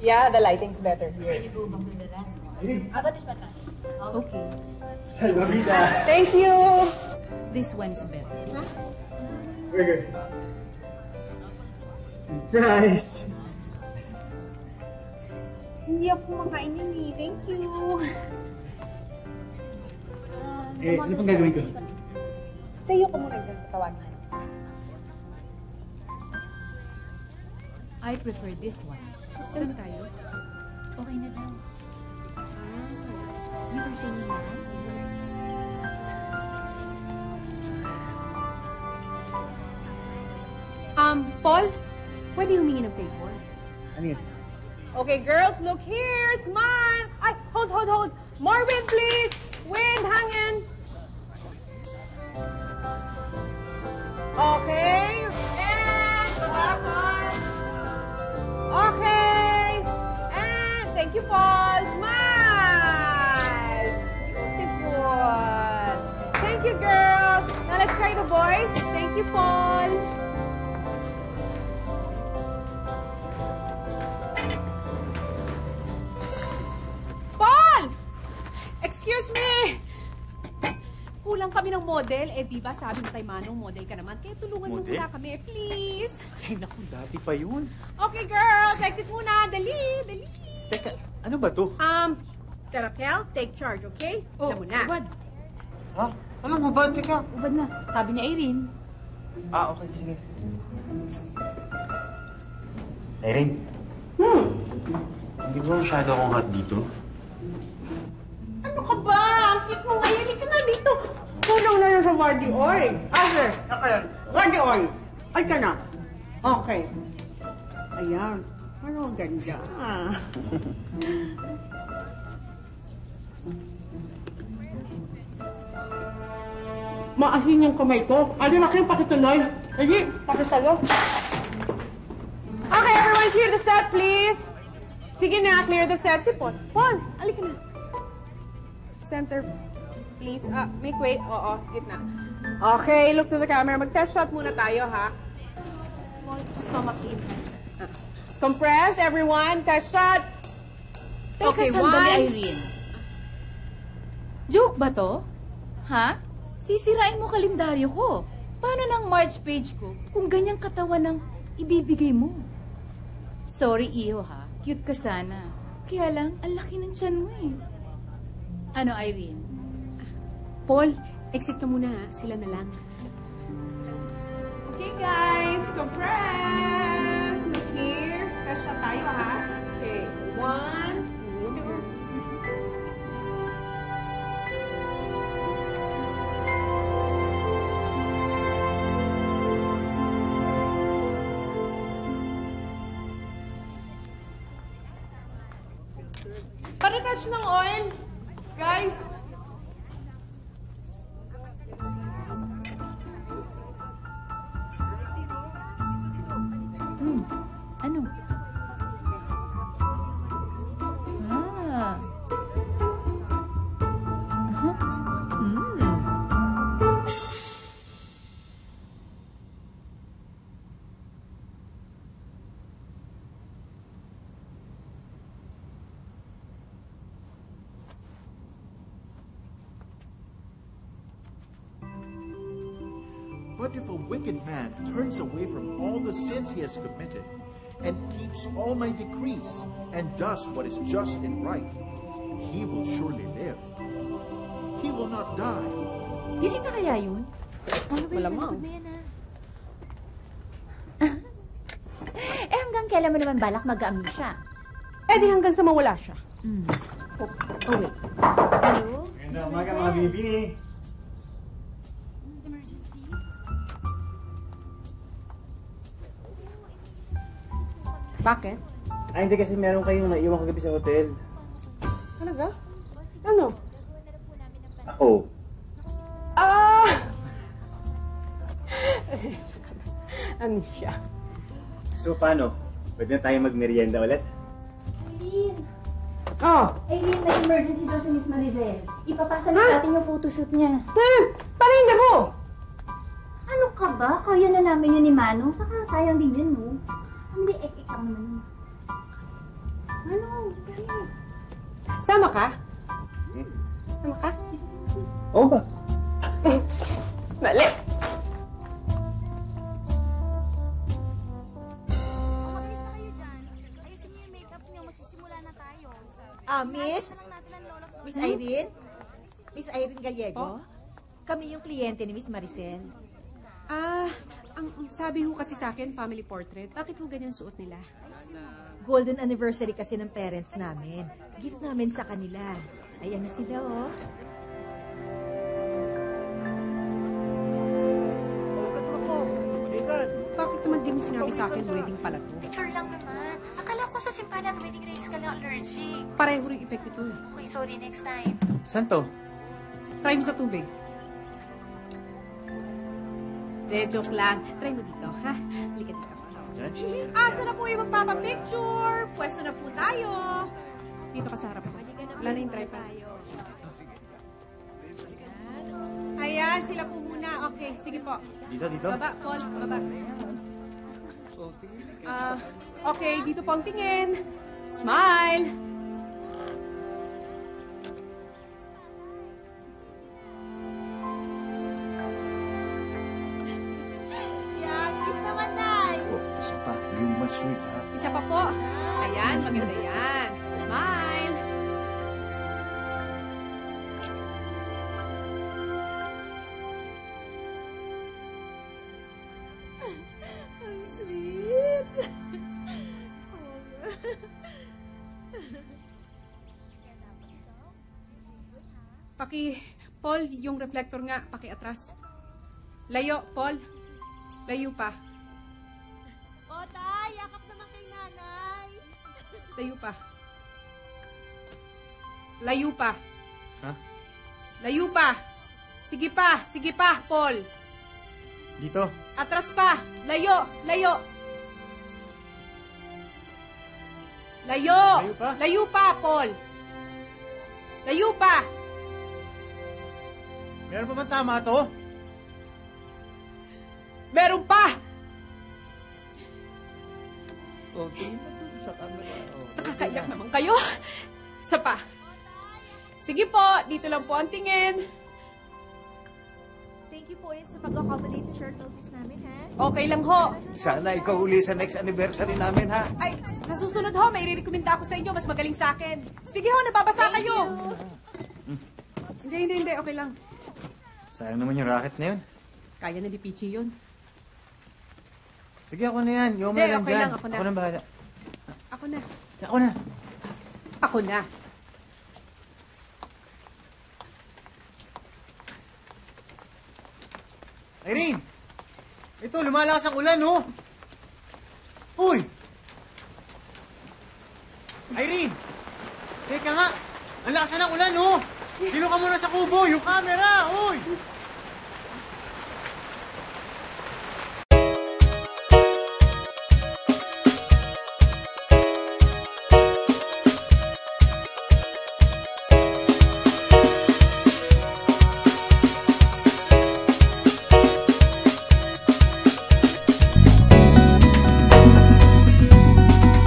Yeah, the lighting's better here. Can you go back to the last one? How about this one? Okay. Thank you! This one is better. Burger. Nice. Hindi ako kumakain yun eh. Thank you. Eh, ano pang gagawin ko? Tayo ko muna dyan, tatawagan. I prefer this one. Saan tayo? Okay na daw. You were saying that? Um, Paul, pwede humingi ng favor? Ano yun? Okay, girls, look here. Smile. Ay, hold, hold, hold. More wind, please. Wind, hangin. Paul. Smile. Beautiful. Thank you, girls. Now let's try the boys. Thank you, Paul. Paul! Excuse me! Kulang kami ng model. Eh, di ba sabi mo kay Manong, model ka naman. Kaya tulungan mo Model? muna kami, please. Ay, naku, dati pa yun. Okay, girls. Exit muna. Dali, dali. Teka, ano ba to? Um, Raquel, take charge, okay? Oh, Alam mo na. ubad. Ha? Mo ba? Teka. Ubad na. Sabi ni Irene. Ah, okay, sige. Erin, Hmm. hindi ba masyado akong hot dito? Ano ka ba? Ang cute mo ngayon. Hindi ka na dito. Kulang na lang sa Wardy Oil. Ah, sir. Okay. Wardy Oil. Ay ka na. Okay. Ayan. Ano ang ganda. Ah. Maasin yung kamay ko. Alin na kayo pakituloy. Sige, pakisalo. Okay, everyone, clear the set, please. Sige na, clear the set. Si Paul. Paul, alika na. Center, please. Ah, make way. Oo, gitna. Okay, look to the camera. Mag-test shot muna tayo, ha? Stomach in. Compress, everyone. Test shot. Teka, Okay, sandali, one. Irene. Joke ba to? Ha? Sisirain mo kalendaryo ko. Paano ng March page ko kung ganyang katawan ng ibibigay mo? Sorry, Iho ha. Cute ka sana. Kaya lang, ang laki ng tiyan mo eh. Ano, Irene? Paul, exit ka muna, ha? Sila na lang. Okay, guys. Compress. Pare-touch ng oil. Guys. But if a wicked man turns away from all the sins he has committed, and keeps all my decrees, and does what is just and right, he will surely live. He will not die. Gising na kaya yun? Ano ba Wala yung mo. sagot na yan? Eh hanggang kailan mo naman balak mag-amnesia? Eh, di hanggang sa mawala siya. Hmm. Oh, oh wait. Hello? Ganda umaga mga binibini. Bakit? Ay, hindi kasi meron kayong naiwan kagabi sa hotel. Talaga? Ano? Ako. Ah! ano siya? So, paano? Pwede na tayo magmerienda ulit? Aileen! Oh! Aileen, may emergency daw si Miss Maricel. Ipapasa na natin yung photoshoot niya. Hmm! Paano hindi mo? Ano ka ba? Kaya na namin yun ni Manong. Saka sayang din yun, no? Hindi, ek-ek lang naman yun. Ano? Sama ka? Sama ka? Oo ba? Mali. Ah, Miss? Miss Irene? Miss Irene Gallego? Kami yung kliyente ni Miss Maricel. Ang, ang sabi ho kasi sa akin, family portrait. Bakit ho ganyan suot nila? Golden anniversary kasi ng parents namin. Gift namin sa kanila. Ayan na sila, oh. Bakit naman di mo sinabi sa akin wedding pala to? Picture lang naman. Akala ko sa simbahan at wedding rings ka lang allergic. Pareho rin effect ito eh. Okay, sorry. Next time. Saan to? Try mo sa tubig. De, joke lang. Try mo dito, ha? Halika dito. Asa na po yung magpapapicture? Pwesto na po tayo. Dito ka sa harap ko. Wala na yung tripod. Ayan, sila po muna. Okay, sige po. Dito, dito? Baba, Paul. Baba. Ah, okay, dito po ang tingin. Smile. Paki, Paul, yung reflector nga, paki atras. Layo, Paul. Layo pa. O, tay, yakap naman kay nanay. Layo pa. Layo pa. Ha? Layo pa. Sige pa, sige pa, Paul. Dito? Atras pa. Layo, layo. Layo. Layo pa? Layo pa, Paul. Layo pa. Meron pa bang tama to? Meron pa. Oh, tingin mo dun sa camera. Oh, Nakakaiyak naman kayo. Isa pa. Sige po, dito lang po ang tingin. Thank you po ulit sa pag-accommodate sa short notice namin, ha? Okay lang ho. Sana ikaw uli sa next anniversary namin, ha? Ay, sa susunod ho, may irirekomenda ako sa inyo. Mas magaling sa akin. Sige ho, nababasa kayo. Hindi, hindi, hindi. Okay lang. Sayang naman yung racket na yun. Kaya na ni Pichi yun. Sige, ako na yan. Yung mo Hindi, lang okay dyan. lang, ako na. Ako na bahala. Ako na. Ako na. Ako na. Irene! Ito, lumalakas ang ulan, oh! Uy! Irene! Teka nga! Ang lakas na ng ulan, oh! Sino ka muna sa kubo? Yung camera! Uy!